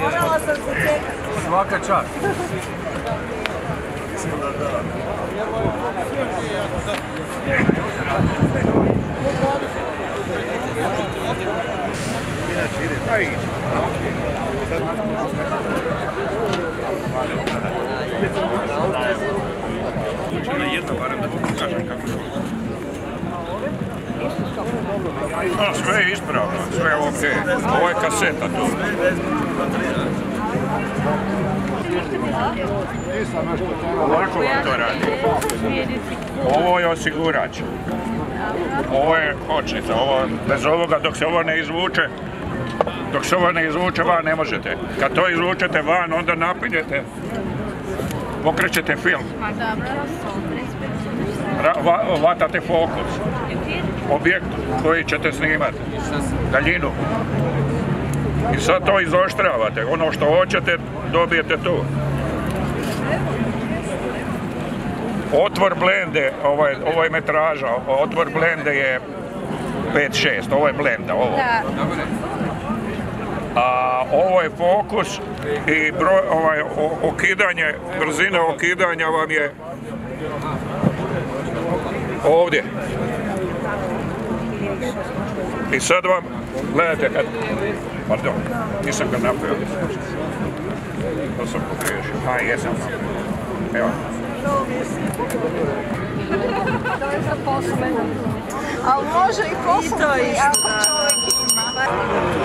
Morala sam se čekati. Svaka čast. Jedno barem da pokažem kako to. No, sve je ispravno, sve je ok. Ovo je kaseta tu. Ovako vam to radi. Ovo je osigurač. Ovo je kočnica. Ovo, bez ovoga dok se ovo ne izvuče, dok se ovo ne izvuče van ne možete. Kad to izvučete van onda napinjete, pokrećete film. Ma dobro, Ra- va- vatate fokus. Objekt koji ćete snimati. Daljinu. I sad to izoštravate. Ono što hoćete dobijete tu. Otvor blende, ovo je, ovo je metraža, otvor blende je 5-6, ovo je blenda, ovo. A ovo je fokus i broj, ovaj, okidanje, brzina okidanja vam je ovdje. I sad vam, gledajte kad, pardon, nisam ga napravio. To sam pogriješio. A, jesam napravio. Evo. to je za posle. Ali može i posle, ako čovjek ima.